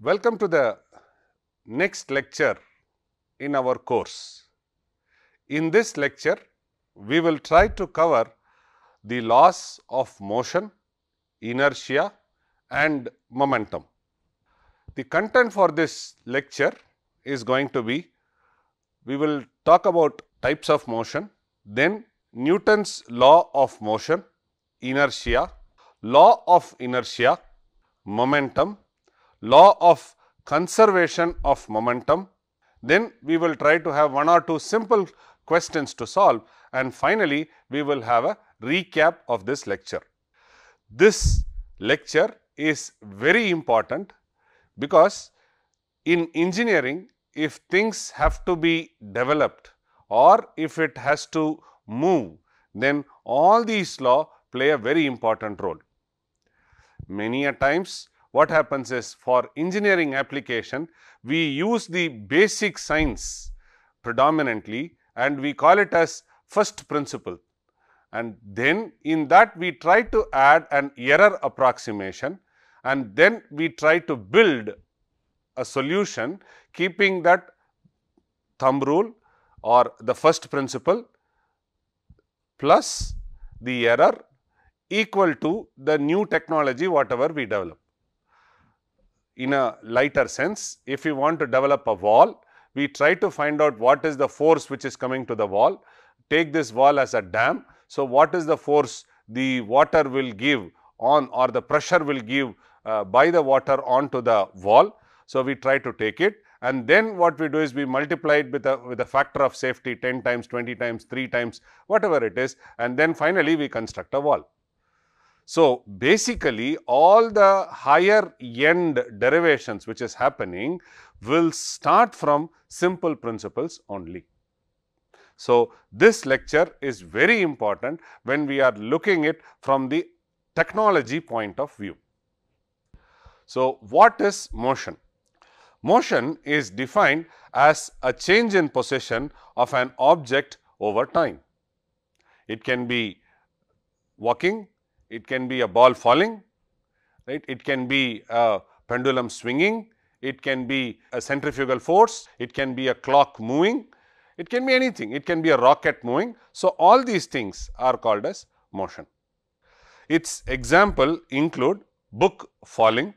Welcome to the next lecture in our course. In this lecture, we will try to cover the laws of motion, inertia and momentum. The content for this lecture is going to be, we will talk about types of motion, then Newton's law of motion, inertia, law of inertia, momentum, law of conservation of momentum. Then we will try to have one or two simple questions to solve and finally, we will have a recap of this lecture. This lecture is very important because in engineering if things have to be developed or if it has to move then all these law play a very important role. Many a times what happens is for engineering application, we use the basic science predominantly and we call it as first principle. And then in that we try to add an error approximation and then we try to build a solution keeping that thumb rule or the first principle plus the error equal to the new technology whatever we develop in a lighter sense, if we want to develop a wall, we try to find out what is the force which is coming to the wall, take this wall as a dam. So, what is the force the water will give on or the pressure will give uh, by the water onto the wall. So, we try to take it and then what we do is we multiply it with a with a factor of safety 10 times, 20 times, 3 times whatever it is and then finally we construct a wall. So, basically all the higher end derivations which is happening will start from simple principles only. So, this lecture is very important when we are looking it from the technology point of view. So, what is motion? Motion is defined as a change in position of an object over time. It can be walking, it can be a ball falling, right? It can be a pendulum swinging, it can be a centrifugal force, it can be a clock moving, it can be anything, it can be a rocket moving. So, all these things are called as motion. Its example include book falling,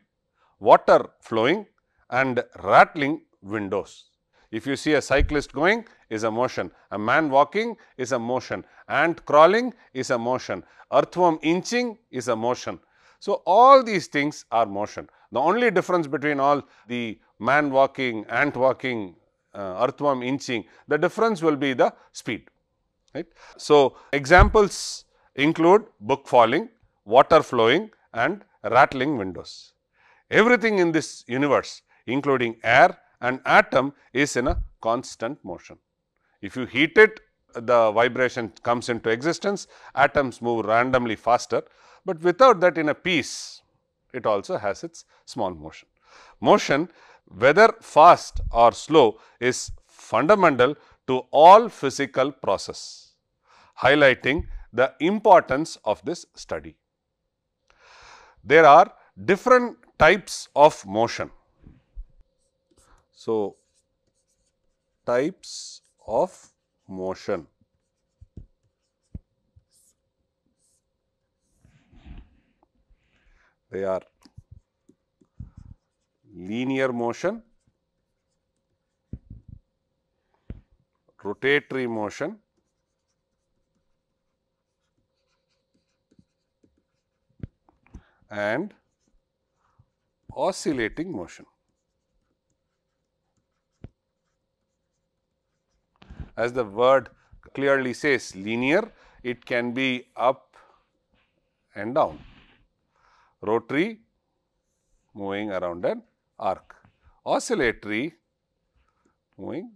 water flowing and rattling windows. If you see a cyclist going is a motion, a man walking is a motion, ant crawling is a motion, earthworm inching is a motion. So, all these things are motion. The only difference between all the man walking, ant walking, uh, earthworm inching, the difference will be the speed. Right. So, examples include book falling, water flowing and rattling windows. Everything in this universe including air and atom is in a constant motion. If you heat it, the vibration comes into existence, atoms move randomly faster, but without that in a piece, it also has its small motion. Motion, whether fast or slow, is fundamental to all physical process, highlighting the importance of this study. There are different types of motion. So, types of motion. They are linear motion, rotatory motion, and oscillating motion. As the word clearly says linear, it can be up and down. Rotary moving around an arc. Oscillatory moving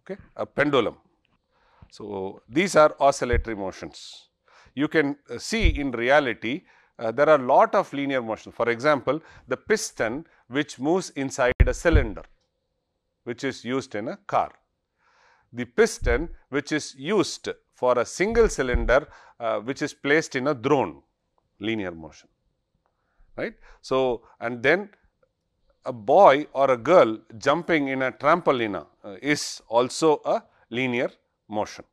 okay, a pendulum. So, these are oscillatory motions. you can uh, see in reality uh, there are lot of linear motion. For example, the piston which moves inside a cylinder which is used in a car. The piston which is used for a single cylinder uh, which is placed in a drone linear motion right. So, and then a boy or a girl jumping in a trampoline uh, is also a linear motion.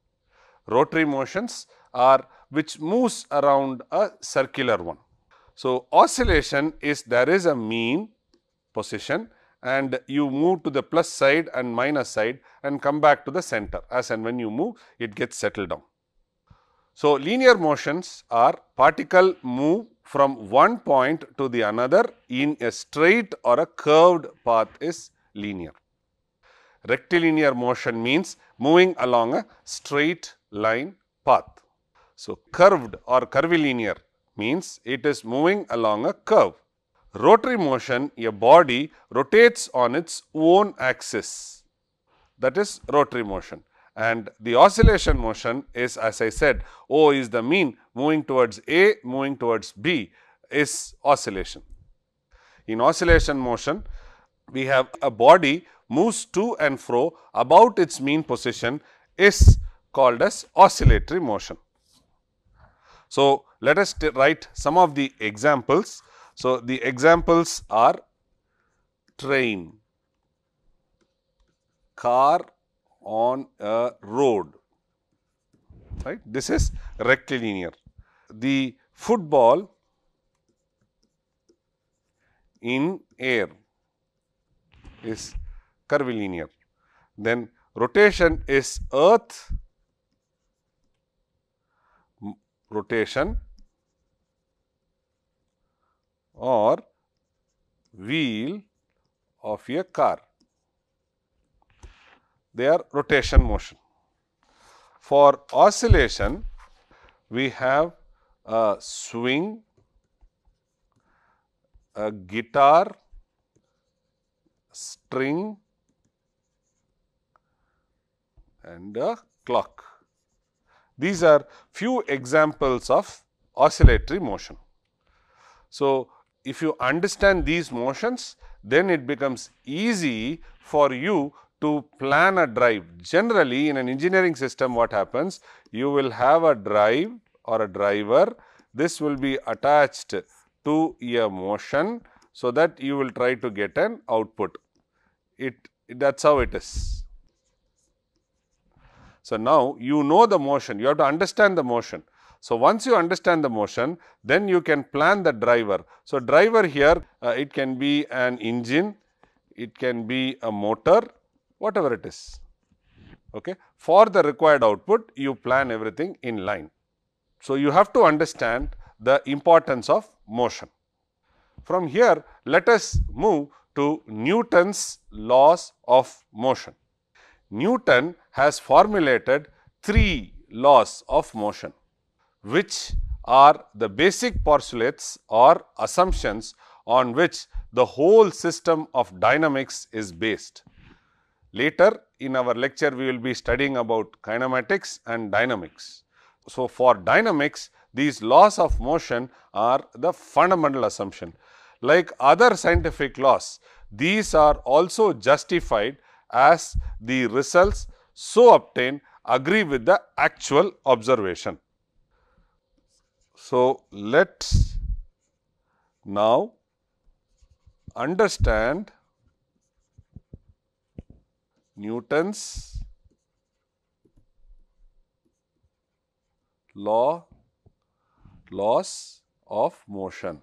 Rotary motions are which moves around a circular one. So, oscillation is there is a mean position and you move to the plus side and minus side and come back to the center as and when you move it gets settled down. So, linear motions are particle move from one point to the another in a straight or a curved path is linear. Rectilinear motion means moving along a straight line path. So, curved or curvilinear means it is moving along a curve. Rotary motion, a body rotates on its own axis that is rotary motion and the oscillation motion is as I said O is the mean moving towards A moving towards B is oscillation. In oscillation motion we have a body moves to and fro about its mean position is called as oscillatory motion. So, let us write some of the examples. So, the examples are train, car, on a road, right. This is rectilinear. The football in air is curvilinear. Then rotation is earth rotation or wheel of a car they are rotation motion. For oscillation, we have a swing, a guitar, string and a clock. These are few examples of oscillatory motion. So, if you understand these motions, then it becomes easy for you to plan a drive. Generally, in an engineering system, what happens? You will have a drive or a driver. This will be attached to a motion, so that you will try to get an output. It that is how it is. So, now you know the motion, you have to understand the motion. So, once you understand the motion, then you can plan the driver. So, driver here, uh, it can be an engine, it can be a motor, whatever it is. Okay. For the required output, you plan everything in line. So, you have to understand the importance of motion. From here, let us move to Newton's laws of motion. Newton has formulated three laws of motion, which are the basic postulates or assumptions on which the whole system of dynamics is based. Later in our lecture, we will be studying about kinematics and dynamics. So, for dynamics, these laws of motion are the fundamental assumption. Like other scientific laws, these are also justified as the results so obtained agree with the actual observation. So, let us now understand Newton's law laws of motion.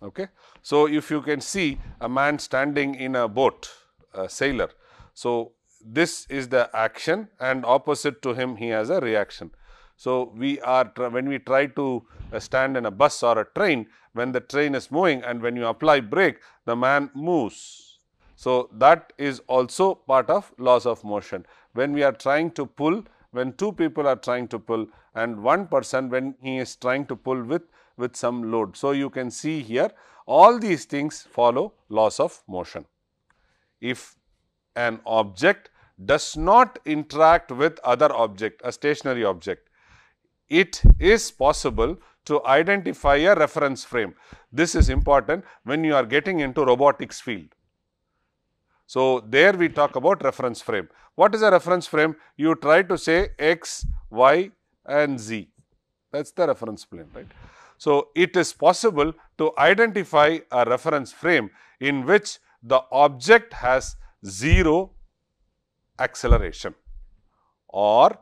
Okay. So, if you can see a man standing in a boat, a sailor. So, this is the action and opposite to him he has a reaction. So, we are when we try to uh, stand in a bus or a train, when the train is moving and when you apply brake, the man moves so, that is also part of laws of motion. When we are trying to pull, when two people are trying to pull and one person when he is trying to pull with, with some load. So, you can see here all these things follow laws of motion. If an object does not interact with other object, a stationary object, it is possible to identify a reference frame. This is important when you are getting into robotics field. So, there we talk about reference frame. What is a reference frame? You try to say x, y and z. That is the reference plane, right. So, it is possible to identify a reference frame in which the object has 0 acceleration or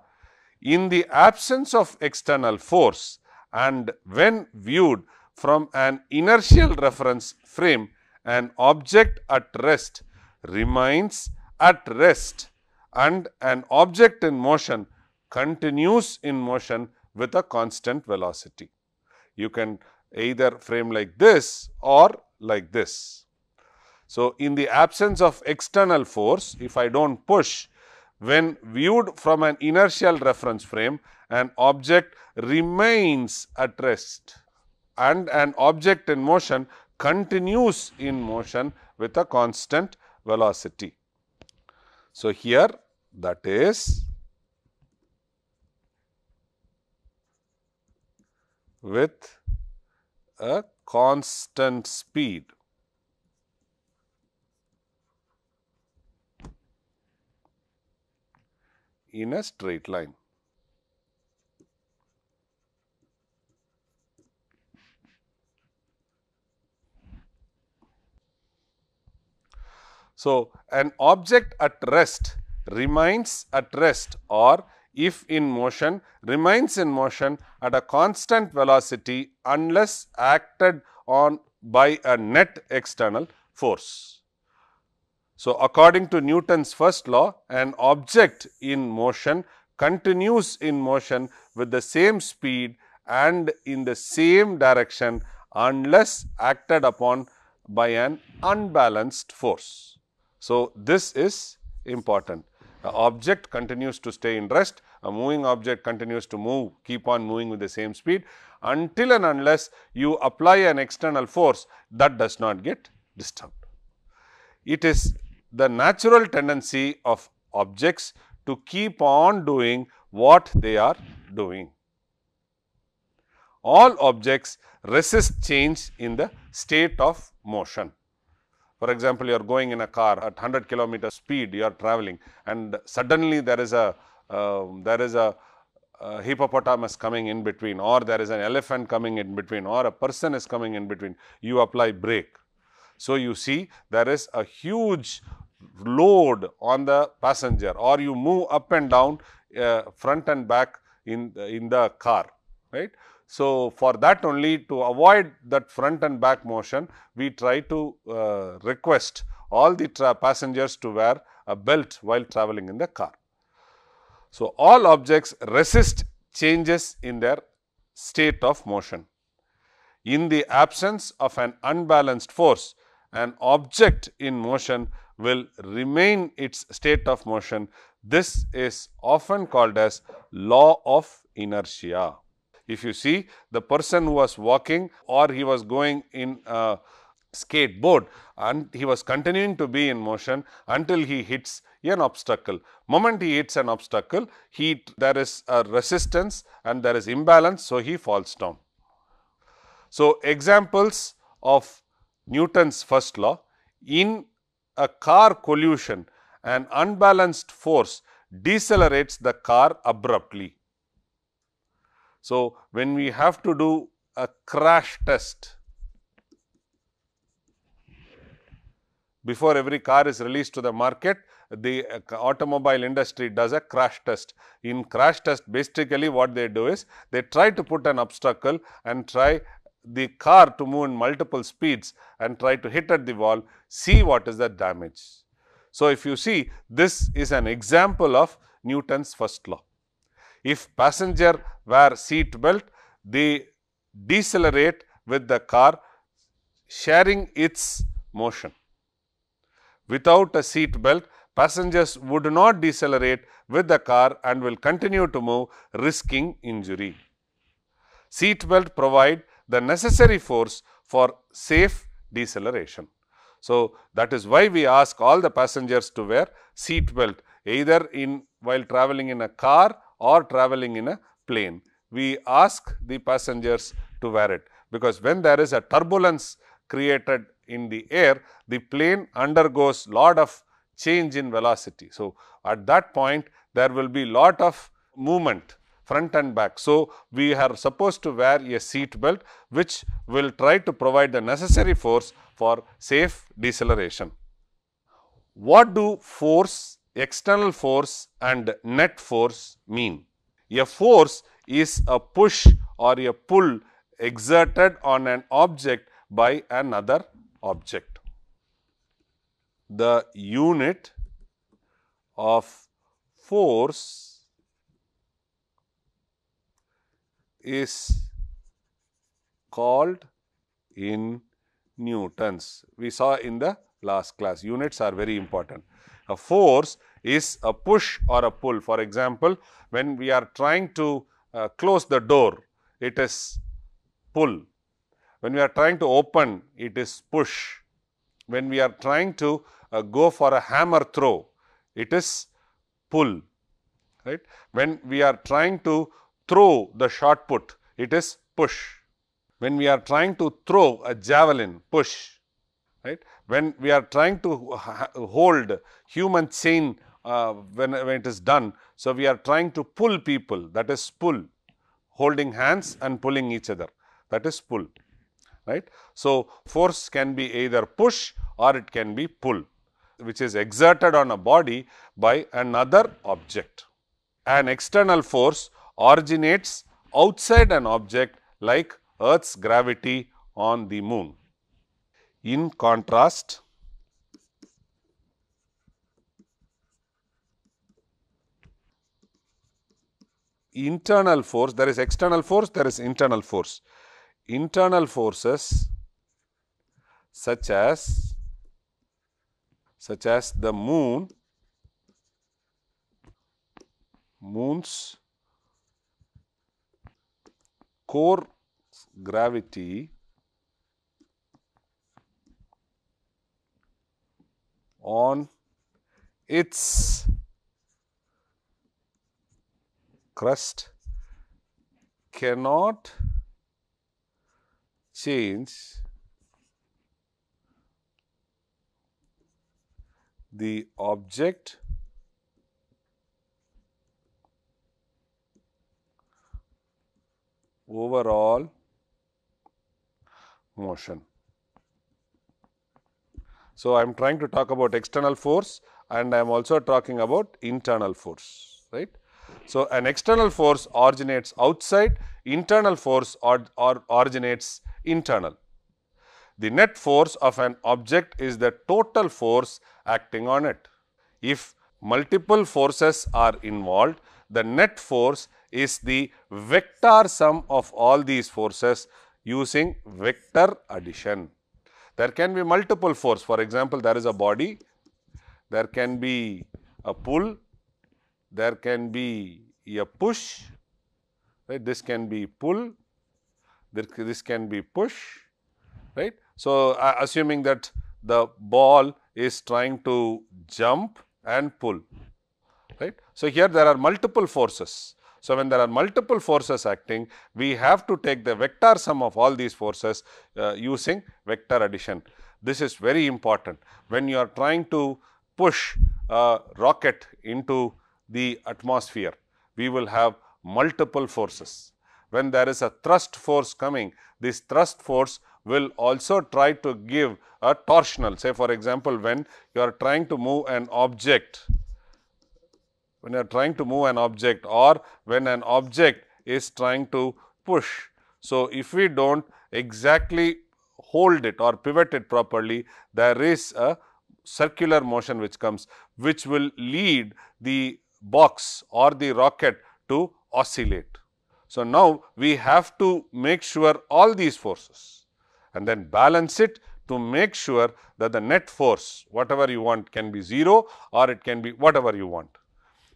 in the absence of external force and when viewed from an inertial reference frame, an object at rest remains at rest and an object in motion continues in motion with a constant velocity. You can either frame like this or like this. So, in the absence of external force, if I do not push, when viewed from an inertial reference frame, an object remains at rest and an object in motion continues in motion with a constant velocity. So, here that is with a constant speed. In a straight line. So, an object at rest remains at rest or if in motion remains in motion at a constant velocity unless acted on by a net external force. So, according to Newton's first law, an object in motion continues in motion with the same speed and in the same direction unless acted upon by an unbalanced force. So, this is important. The object continues to stay in rest, a moving object continues to move, keep on moving with the same speed until and unless you apply an external force that does not get disturbed. It is the natural tendency of objects to keep on doing what they are doing. All objects resist change in the state of motion. For example, you are going in a car at 100 kilometer speed you are traveling and suddenly there is a uh, there is a, a hippopotamus coming in between or there is an elephant coming in between or a person is coming in between you apply brake. So, you see there is a huge load on the passenger or you move up and down uh, front and back in, in the car, right. So, for that only to avoid that front and back motion, we try to uh, request all the passengers to wear a belt while traveling in the car. So, all objects resist changes in their state of motion. In the absence of an unbalanced force, an object in motion will remain its state of motion. This is often called as law of inertia. If you see the person who was walking or he was going in a skateboard and he was continuing to be in motion until he hits an obstacle. Moment he hits an obstacle, he there is a resistance and there is imbalance, so he falls down. So, examples of Newton's first law in a car collision, an unbalanced force decelerates the car abruptly. So, when we have to do a crash test, before every car is released to the market, the uh, automobile industry does a crash test. In crash test, basically what they do is, they try to put an obstacle and try the car to move in multiple speeds and try to hit at the wall, see what is the damage. So, if you see this is an example of Newton's first law. If passenger wear seat belt, they decelerate with the car sharing its motion. Without a seat belt, passengers would not decelerate with the car and will continue to move risking injury. Seat belt provide the necessary force for safe deceleration. So, that is why we ask all the passengers to wear seat belt either in while traveling in a car or traveling in a plane. we ask the passengers to wear it because when there is a turbulence created in the air, the plane undergoes lot of change in velocity. So, at that point there will be lot of movement front and back. So, we are supposed to wear a seat belt which will try to provide the necessary force for safe deceleration. What do force, external force and net force mean? A force is a push or a pull exerted on an object by another object. The unit of force is called in newtons. We saw in the last class, units are very important. A force is a push or a pull. For example, when we are trying to uh, close the door, it is pull. When we are trying to open, it is push. When we are trying to uh, go for a hammer throw, it is pull. Right? When we are trying to throw the shot put, it is push. When we are trying to throw a javelin, push. Right? When we are trying to hold human chain uh, when, when it is done. So, we are trying to pull people that is pull, holding hands and pulling each other that is pull. Right? So, force can be either push or it can be pull which is exerted on a body by another object. An external force originates outside an object like Earth's gravity on the moon. In contrast, internal force, there is external force, there is internal force. Internal forces such as such as the moon, moon's core gravity on its crust cannot change the object overall motion. So, I am trying to talk about external force and I am also talking about internal force, right. So, an external force originates outside, internal force or, or originates internal. The net force of an object is the total force acting on it. If multiple forces are involved, the net force is the vector sum of all these forces using vector addition. There can be multiple force. For example, there is a body, there can be a pull, there can be a push, right? This can be pull, this can be push, right? So, uh, assuming that the ball is trying to jump and pull, right. So, here there are multiple forces. So, when there are multiple forces acting, we have to take the vector sum of all these forces uh, using vector addition. This is very important. When you are trying to push a rocket into the atmosphere, we will have multiple forces. When there is a thrust force coming, this thrust force will also try to give a torsional. Say for example, when you are trying to move an object, when you are trying to move an object or when an object is trying to push. So, if we do not exactly hold it or pivot it properly, there is a circular motion which comes, which will lead the box or the rocket to oscillate. So, now we have to make sure all these forces and then balance it to make sure that the net force whatever you want can be 0 or it can be whatever you want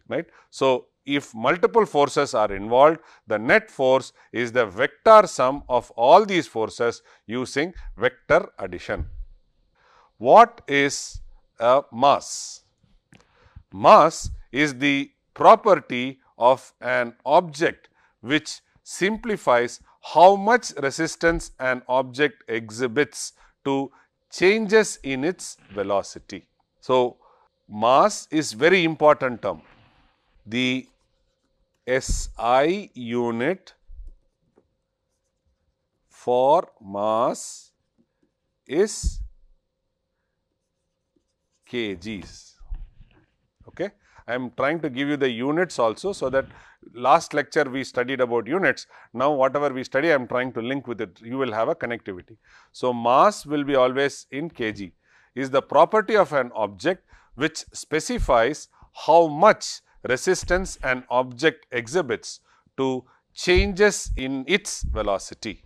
right. So, if multiple forces are involved the net force is the vector sum of all these forces using vector addition. What is a mass? Mass is the property of an object which simplifies how much resistance an object exhibits to changes in its velocity. So, mass is very important term. The SI unit for mass is kgs. Okay. I am trying to give you the units also so that last lecture we studied about units. Now, whatever we study I am trying to link with it, you will have a connectivity. So, mass will be always in kg is the property of an object which specifies how much resistance an object exhibits to changes in its velocity.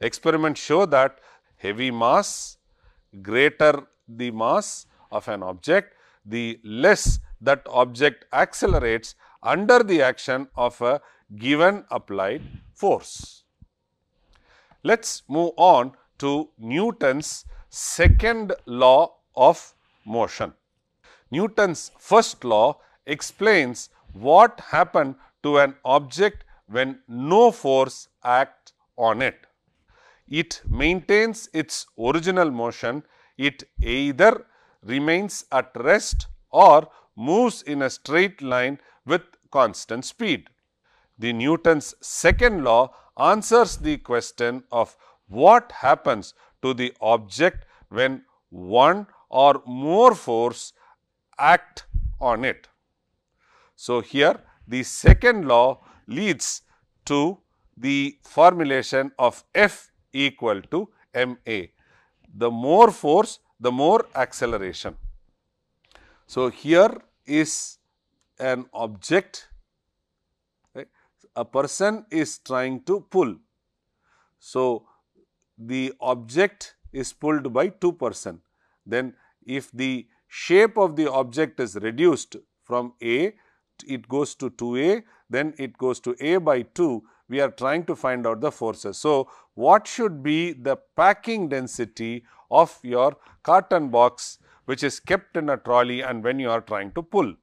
Experiments show that heavy mass greater the mass of an object, the less that object accelerates under the action of a given applied force. Let us move on to Newton's second law of motion. Newton's first law explains what happened to an object when no force acts on it. It maintains its original motion, it either remains at rest or moves in a straight line with constant speed. The Newton's second law answers the question of what happens to the object when one or more force act on it. So, here the second law leads to the formulation of F equal to m a. The more force, the more acceleration. So, here is an object, right? a person is trying to pull. So, the object is pulled by two person. Then, if the shape of the object is reduced from A, it goes to 2A, then it goes to A by 2, we are trying to find out the forces. So, what should be the packing density of your carton box which is kept in a trolley and when you are trying to pull.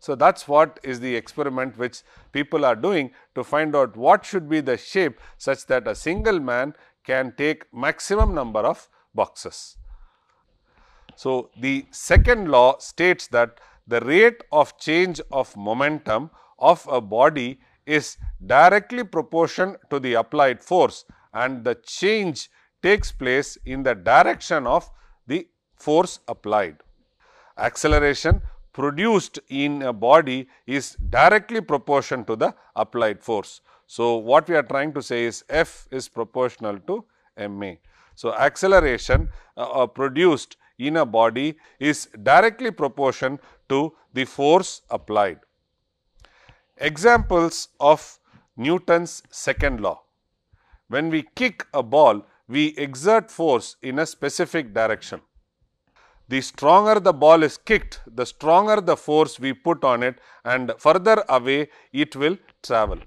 So, that is what is the experiment which people are doing to find out what should be the shape such that a single man can take maximum number of boxes. So, the second law states that the rate of change of momentum of a body is directly proportion to the applied force and the change takes place in the direction of the force applied. Acceleration produced in a body is directly proportion to the applied force. So, what we are trying to say is F is proportional to ma. So, acceleration uh, uh, produced in a body is directly proportion to the force applied. Examples of Newton's second law. When we kick a ball, we exert force in a specific direction. The stronger the ball is kicked, the stronger the force we put on it and further away it will travel.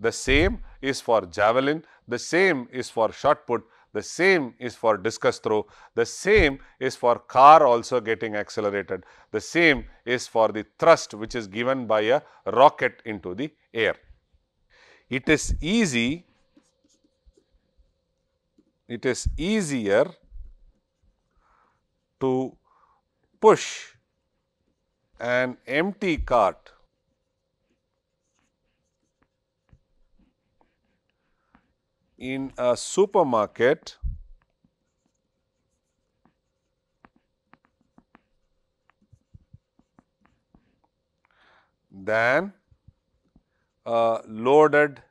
The same is for javelin, the same is for shot put, the same is for discus throw, the same is for car also getting accelerated, the same is for the thrust which is given by a rocket into the air. It is easy, it is easier to push an empty cart in a supermarket than a uh, loaded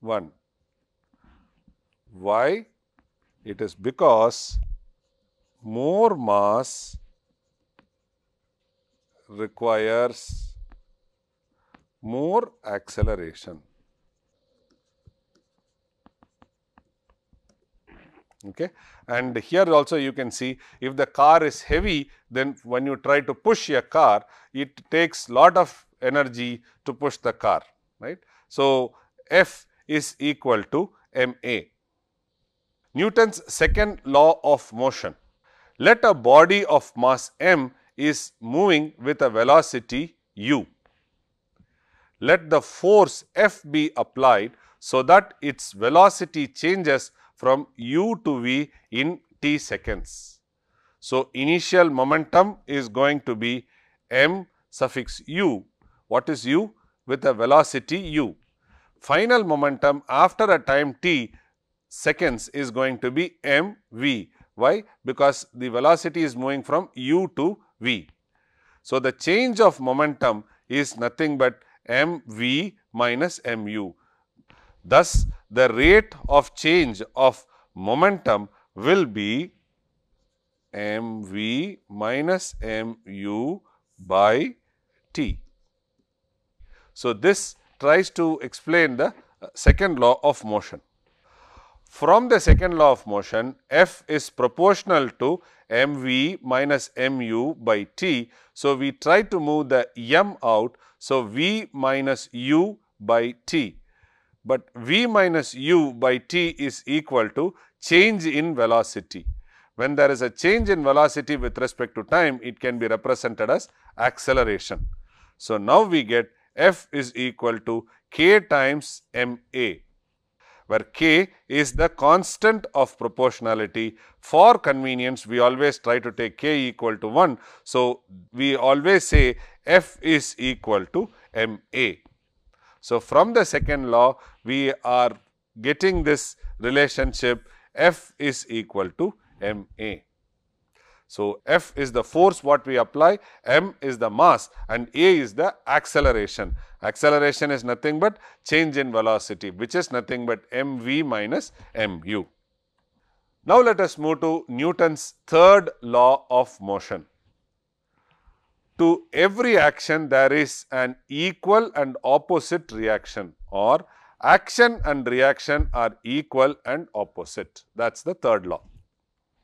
one. Why? It is because more mass requires more acceleration. Okay. And here also you can see if the car is heavy then when you try to push a car it takes lot of energy to push the car right. So, F is equal to m a. Newton's second law of motion. Let a body of mass m is moving with a velocity u let the force F be applied so that its velocity changes from u to v in t seconds. So, initial momentum is going to be m suffix u. What is u? With a velocity u. Final momentum after a time t seconds is going to be m v. Why? Because the velocity is moving from u to v. So, the change of momentum is nothing but m v minus m u. Thus, the rate of change of momentum will be m v minus m u by t. So, this tries to explain the uh, second law of motion. From the second law of motion, F is proportional to mv minus mu by t. So, we try to move the m out. So, v minus u by t. But v minus u by t is equal to change in velocity. When there is a change in velocity with respect to time, it can be represented as acceleration. So, now we get F is equal to k times m a where k is the constant of proportionality. For convenience, we always try to take k equal to 1. So, we always say f is equal to m a. So, from the second law, we are getting this relationship f is equal to m a. So, F is the force what we apply, m is the mass and a is the acceleration. Acceleration is nothing but change in velocity which is nothing but mv minus mu. Now, let us move to Newton's third law of motion. To every action there is an equal and opposite reaction or action and reaction are equal and opposite. That is the third law.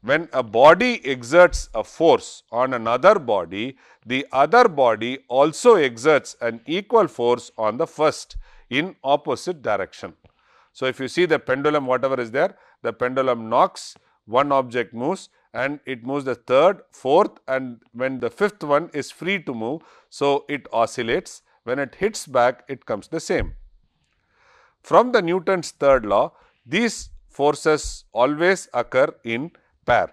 When a body exerts a force on another body, the other body also exerts an equal force on the first in opposite direction. So, if you see the pendulum whatever is there, the pendulum knocks, one object moves and it moves the third, fourth and when the fifth one is free to move. So, it oscillates, when it hits back it comes the same. From the Newton's third law, these forces always occur in pair.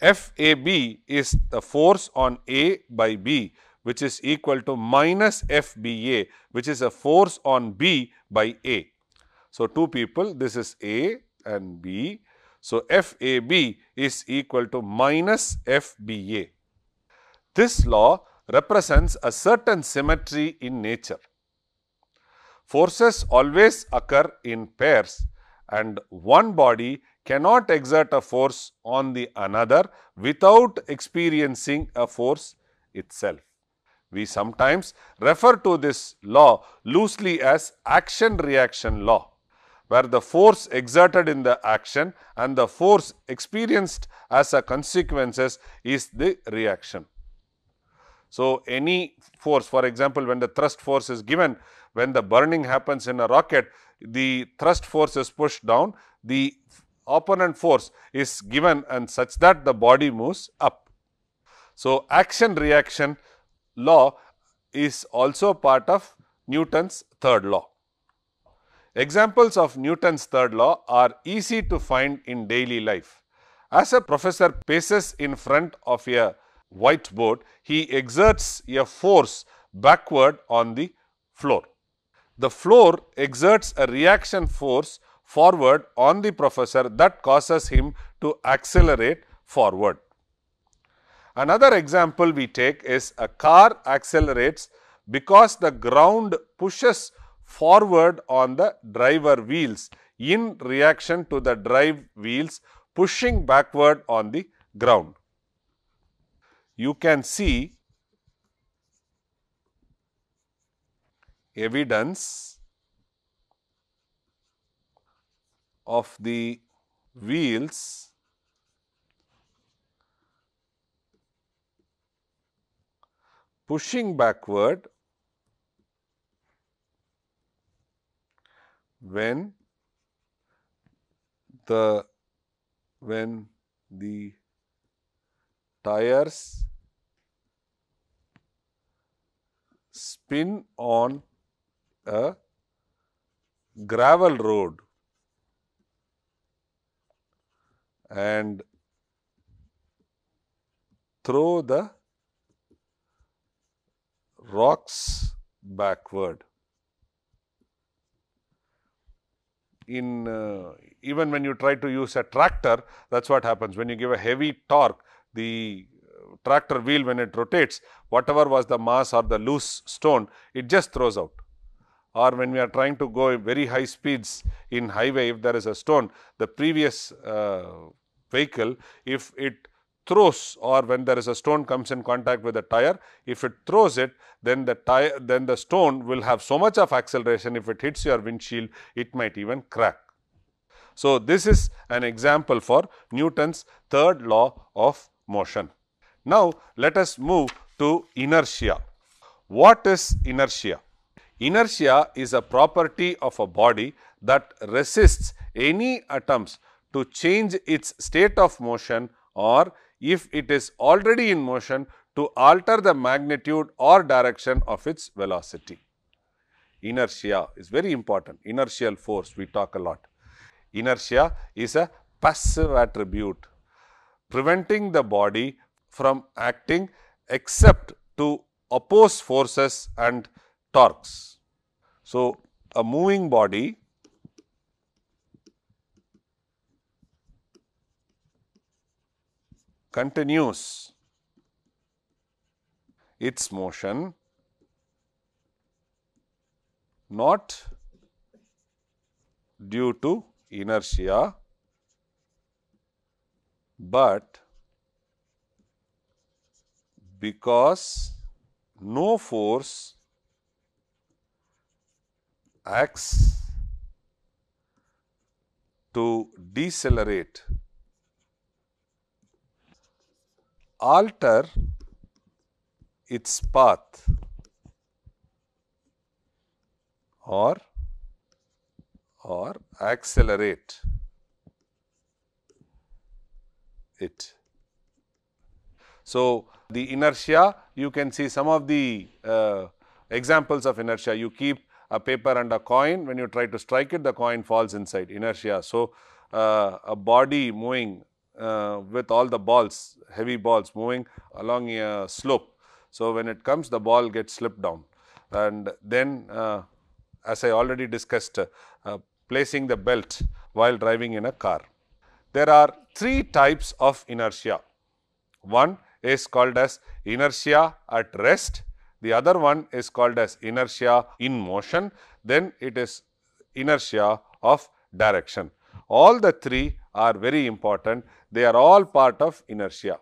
FAB is the force on A by B which is equal to minus FBA which is a force on B by A. So, two people this is A and B. So, FAB is equal to minus FBA. This law represents a certain symmetry in nature. Forces always occur in pairs and one body cannot exert a force on the another without experiencing a force itself. We sometimes refer to this law loosely as action reaction law, where the force exerted in the action and the force experienced as a consequences is the reaction. So, any force for example, when the thrust force is given, when the burning happens in a rocket, the thrust force is pushed down, the opponent force is given and such that the body moves up. So, action reaction law is also part of Newton's third law. Examples of Newton's third law are easy to find in daily life. As a professor paces in front of a whiteboard, he exerts a force backward on the floor. The floor exerts a reaction force forward on the professor that causes him to accelerate forward. Another example we take is a car accelerates because the ground pushes forward on the driver wheels in reaction to the drive wheels pushing backward on the ground. You can see evidence of the wheels pushing backward when the when the tires spin on a gravel road and throw the rocks backward. In uh, even when you try to use a tractor, that is what happens. When you give a heavy torque, the tractor wheel when it rotates, whatever was the mass or the loose stone, it just throws out. Or when we are trying to go very high speeds in highway, if there is a stone, the previous uh, vehicle, if it throws or when there is a stone comes in contact with the tire, if it throws it, then the tire, then the stone will have so much of acceleration, if it hits your windshield, it might even crack. So, this is an example for Newton's third law of motion. Now, let us move to inertia. What is inertia? Inertia is a property of a body that resists any attempts to change its state of motion or if it is already in motion to alter the magnitude or direction of its velocity. Inertia is very important, inertial force we talk a lot. Inertia is a passive attribute preventing the body from acting except to oppose forces and torques. So, a moving body continues its motion not due to inertia, but because no force acts to decelerate alter its path or or accelerate it. So, the inertia you can see some of the uh, examples of inertia you keep a paper and a coin when you try to strike it the coin falls inside inertia. So, uh, a body moving uh, with all the balls, heavy balls moving along a slope. So, when it comes the ball gets slipped down and then uh, as I already discussed uh, placing the belt while driving in a car. There are three types of inertia. One is called as inertia at rest, the other one is called as inertia in motion, then it is inertia of direction. All the three are very important they are all part of inertia.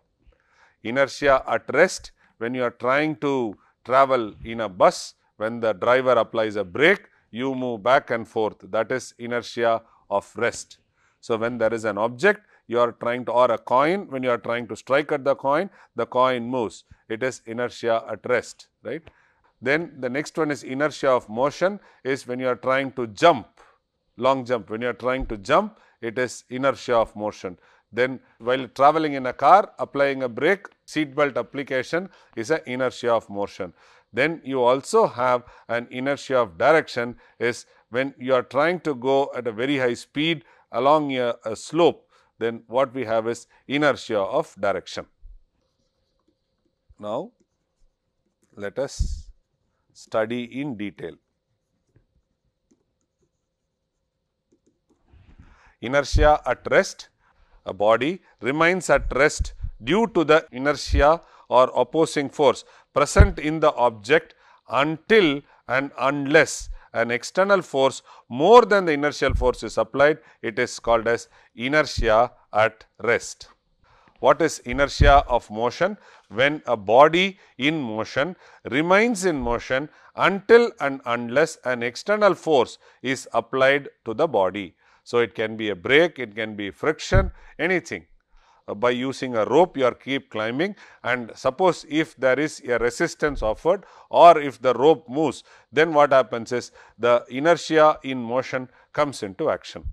Inertia at rest when you are trying to travel in a bus, when the driver applies a brake, you move back and forth that is inertia of rest. So, when there is an object you are trying to or a coin when you are trying to strike at the coin the coin moves it is inertia at rest right. Then the next one is inertia of motion is when you are trying to jump long jump when you are trying to jump it is inertia of motion. Then while traveling in a car applying a brake seat belt application is a inertia of motion. Then you also have an inertia of direction is when you are trying to go at a very high speed along a, a slope then what we have is inertia of direction. Now, let us study in detail. Inertia at rest a body remains at rest due to the inertia or opposing force present in the object until and unless an external force more than the inertial force is applied, it is called as inertia at rest. What is inertia of motion? When a body in motion remains in motion until and unless an external force is applied to the body. So, it can be a brake, it can be friction, anything. Uh, by using a rope you are keep climbing and suppose if there is a resistance offered or if the rope moves, then what happens is the inertia in motion comes into action.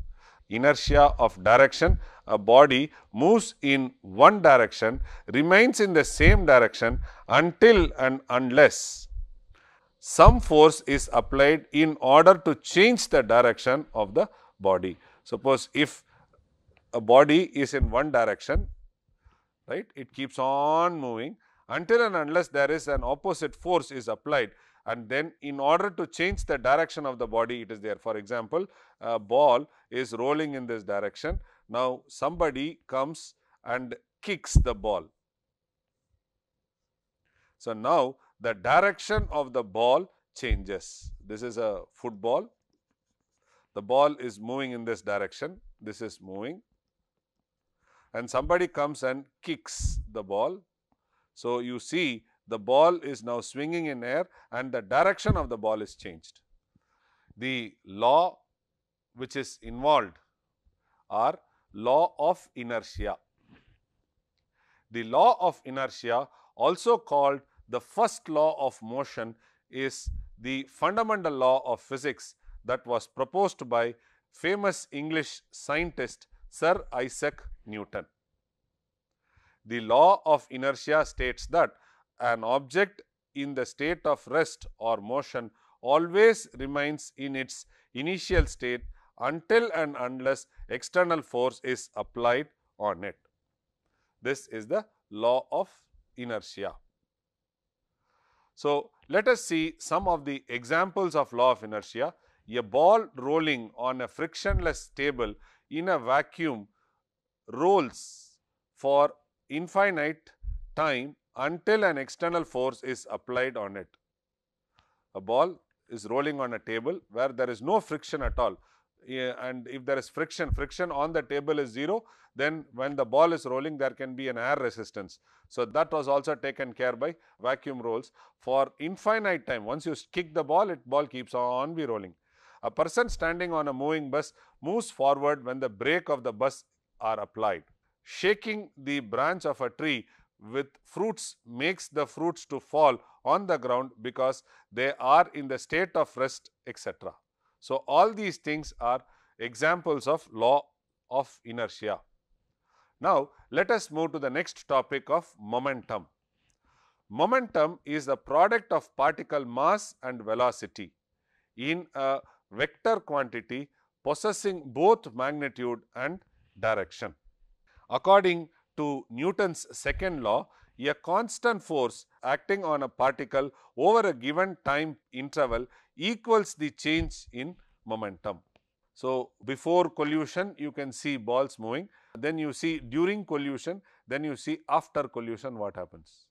Inertia of direction, a body moves in one direction, remains in the same direction until and unless some force is applied in order to change the direction of the body. Suppose if a body is in one direction, right, it keeps on moving until and unless there is an opposite force is applied and then in order to change the direction of the body it is there. For example, a ball is rolling in this direction. Now, somebody comes and kicks the ball. So, now the direction of the ball changes. This is a football. The ball is moving in this direction. This is moving and somebody comes and kicks the ball. So, you see the ball is now swinging in air and the direction of the ball is changed. The law which is involved are law of inertia. The law of inertia also called the first law of motion is the fundamental law of physics that was proposed by famous English scientist Sir Isaac Newton. The law of inertia states that an object in the state of rest or motion always remains in its initial state until and unless external force is applied on it. This is the law of inertia. So, let us see some of the examples of law of inertia. A ball rolling on a frictionless table in a vacuum rolls for infinite time until an external force is applied on it. A ball is rolling on a table where there is no friction at all and if there is friction, friction on the table is 0, then when the ball is rolling there can be an air resistance. So, that was also taken care by vacuum rolls for infinite time. Once you kick the ball, it ball keeps on be rolling. A person standing on a moving bus moves forward when the brake of the bus are applied. Shaking the branch of a tree with fruits makes the fruits to fall on the ground because they are in the state of rest etc. So, all these things are examples of law of inertia. Now, let us move to the next topic of momentum. Momentum is the product of particle mass and velocity in a vector quantity possessing both magnitude and direction. According to Newton's second law, a constant force acting on a particle over a given time interval equals the change in momentum. So, before collision you can see balls moving, then you see during collision, then you see after collision what happens.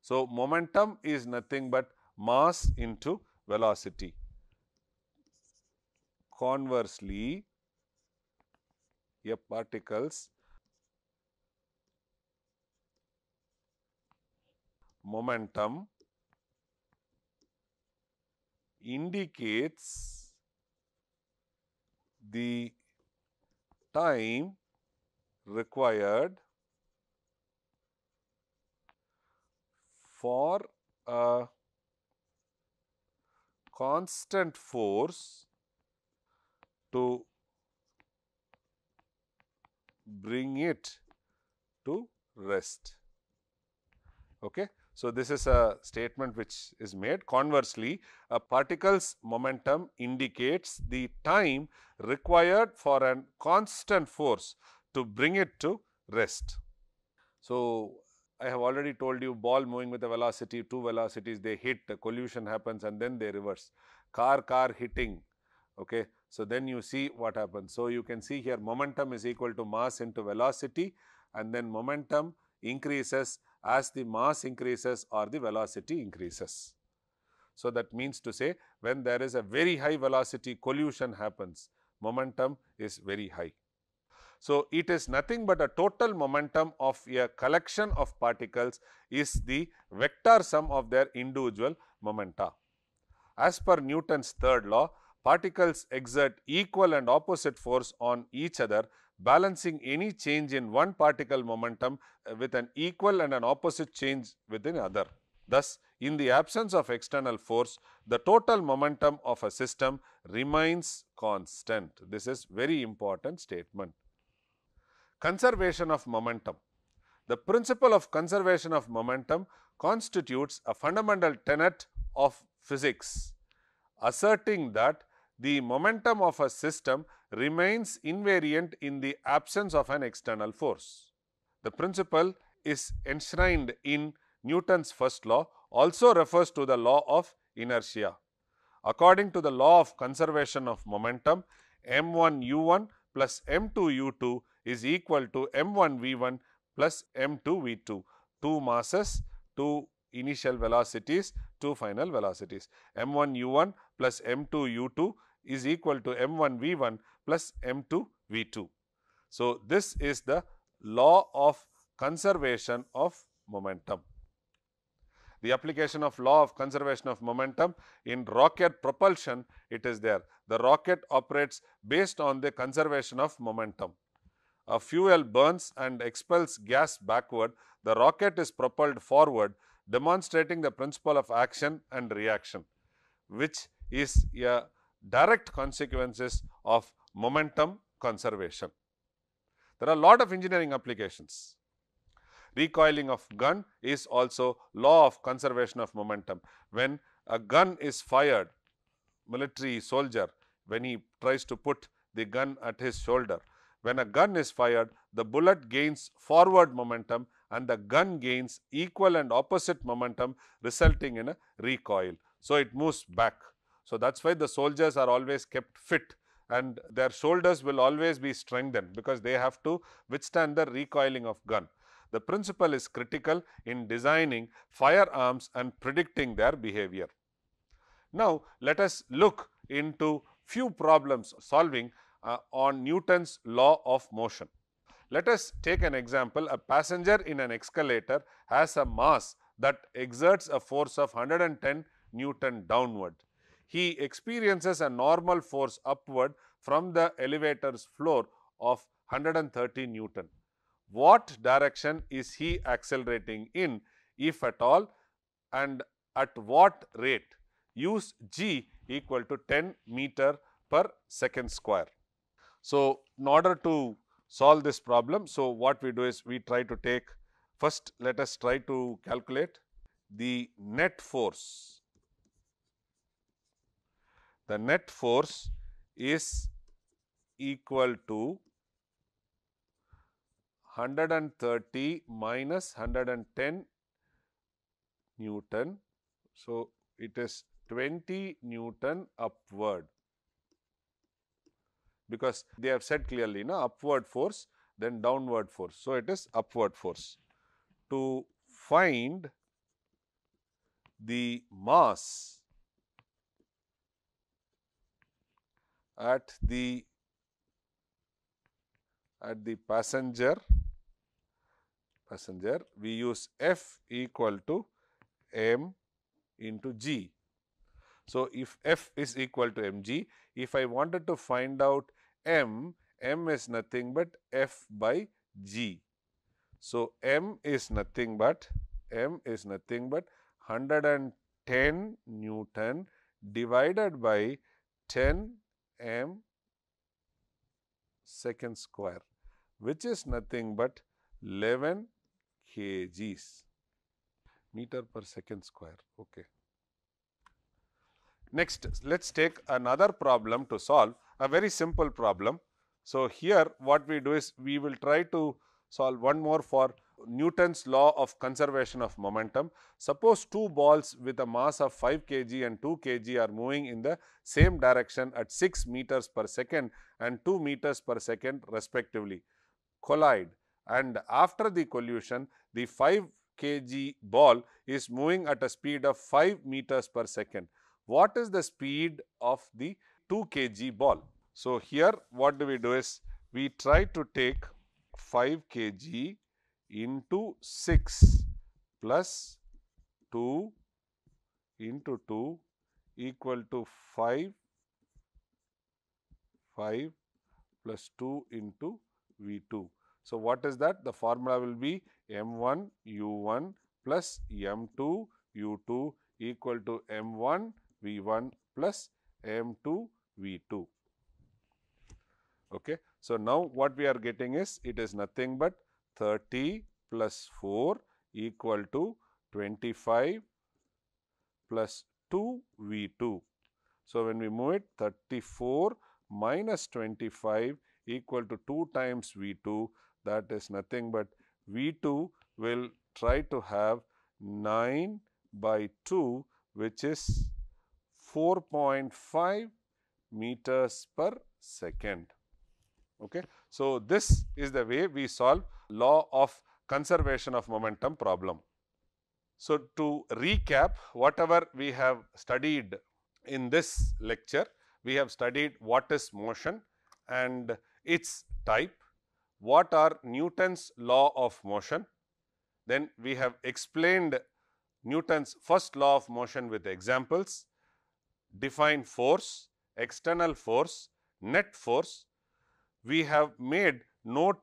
So, momentum is nothing but mass into velocity. Conversely, a particle's. Momentum. Indicates the time required for a constant force to bring it to rest. Okay. So, this is a statement which is made. Conversely, a particle's momentum indicates the time required for a constant force to bring it to rest. So, I have already told you ball moving with a velocity, two velocities, they hit, the collision happens and then they reverse. Car, car hitting, okay. So, then you see what happens. So, you can see here momentum is equal to mass into velocity and then momentum increases as the mass increases or the velocity increases. So, that means to say when there is a very high velocity collision happens, momentum is very high. So, it is nothing but a total momentum of a collection of particles is the vector sum of their individual momenta. As per Newton's third law, particles exert equal and opposite force on each other balancing any change in one particle momentum uh, with an equal and an opposite change within other. Thus, in the absence of external force, the total momentum of a system remains constant. This is very important statement. Conservation of momentum. The principle of conservation of momentum constitutes a fundamental tenet of physics asserting that the momentum of a system remains invariant in the absence of an external force. The principle is enshrined in Newton's first law also refers to the law of inertia. According to the law of conservation of momentum, m1 u1 plus m2 u2 is equal to m1 v1 plus m2 v2. Two masses, two initial velocities, two final velocities. m1 u1 plus m2 u2 is equal to m1 v1 plus m2 v2. So, this is the law of conservation of momentum. The application of law of conservation of momentum in rocket propulsion it is there. The rocket operates based on the conservation of momentum. A fuel burns and expels gas backward, the rocket is propelled forward demonstrating the principle of action and reaction which is a direct consequences of momentum conservation. There are a lot of engineering applications. Recoiling of gun is also law of conservation of momentum. When a gun is fired, military soldier, when he tries to put the gun at his shoulder, when a gun is fired, the bullet gains forward momentum and the gun gains equal and opposite momentum resulting in a recoil. So, it moves back. So, that is why the soldiers are always kept fit and their shoulders will always be strengthened because they have to withstand the recoiling of gun. The principle is critical in designing firearms and predicting their behavior. Now, let us look into few problems solving uh, on Newton's law of motion. Let us take an example, a passenger in an escalator has a mass that exerts a force of 110 Newton downward. He experiences a normal force upward from the elevator's floor of 130 Newton what direction is he accelerating in if at all and at what rate use g equal to 10 meter per second square. So, in order to solve this problem, so what we do is we try to take first let us try to calculate the net force. The net force is equal to 130 minus 110 Newton. So, it is 20 Newton upward because they have said clearly na upward force then downward force. So, it is upward force. To find the mass at the at the passenger passenger, we use F equal to m into g. So, if F is equal to mg, if I wanted to find out m, m is nothing but F by g. So, m is nothing but m is nothing but 110 Newton divided by 10 m second square which is nothing but 11 kgs meter per second square. Okay. Next, let us take another problem to solve, a very simple problem. So, here what we do is we will try to solve one more for Newton's law of conservation of momentum. Suppose two balls with a mass of 5 kg and 2 kg are moving in the same direction at 6 meters per second and 2 meters per second respectively, collide and after the collision the 5 kg ball is moving at a speed of 5 meters per second. What is the speed of the 2 kg ball? So, here what do we do is we try to take 5 kg into 6 plus 2 into 2 equal to 5 5 plus 2 into V2 so, what is that? The formula will be m1 u1 plus m2 u2 equal to m1 v1 plus m2 v2. Okay. So, now what we are getting is it is nothing but 30 plus 4 equal to 25 plus 2 V2. So, when we move it 34 minus 25 equal to 2 times V2 that is nothing but V2 will try to have 9 by 2 which is 4.5 meters per second. Okay. So, this is the way we solve law of conservation of momentum problem. So, to recap whatever we have studied in this lecture, we have studied what is motion and its type, what are Newton's law of motion, then we have explained Newton's first law of motion with examples, define force, external force, net force. We have made note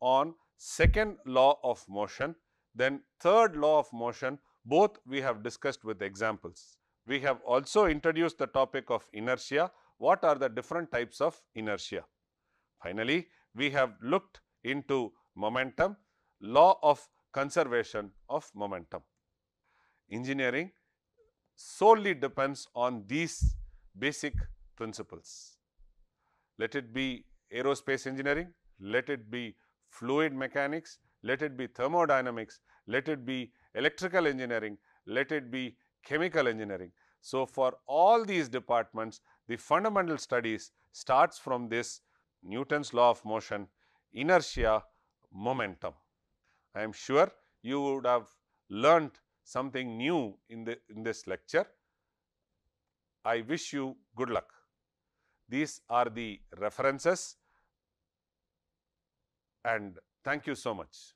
on second law of motion, then third law of motion, both we have discussed with examples. We have also introduced the topic of inertia, what are the different types of inertia. Finally, we have looked into momentum, law of conservation of momentum. Engineering solely depends on these basic principles. Let it be aerospace engineering, let it be fluid mechanics, let it be thermodynamics, let it be electrical engineering, let it be chemical engineering. So, for all these departments, the fundamental studies starts from this Newton's law of motion, inertia, momentum. I am sure you would have learnt something new in, the, in this lecture. I wish you good luck. These are the references and thank you so much.